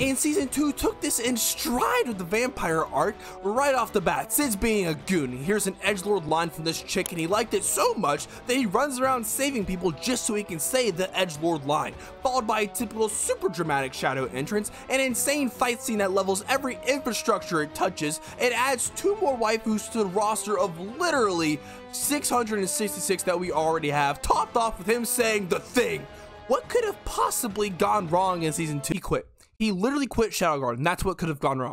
And Season 2 took this in stride with the vampire arc right off the bat. Since being a goon. he hears an edgelord line from this chick and he liked it so much that he runs around saving people just so he can say the edgelord line, followed by a typical super dramatic shadow entrance, an insane fight scene that levels every infrastructure it touches, it adds two more waifus to the roster of literally 666 that we already have, topped off with him saying the thing. What could have possibly gone wrong in season 2? He quit. He literally quit Shadow Guard, and that's what could have gone wrong.